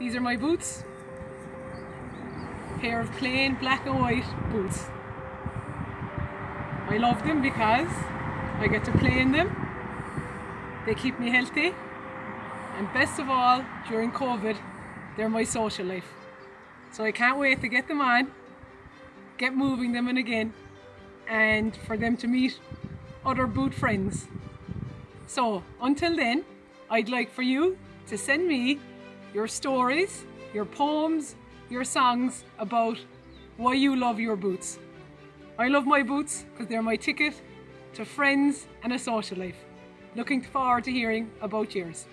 These are my boots. Pair of plain black and white boots. I love them because I get to play in them. They keep me healthy. And best of all, during COVID, they're my social life. So I can't wait to get them on, get moving them in again, and for them to meet other boot friends. So until then, I'd like for you to send me your stories, your poems, your songs about why you love your boots. I love my boots because they're my ticket to friends and a social life. Looking forward to hearing about yours.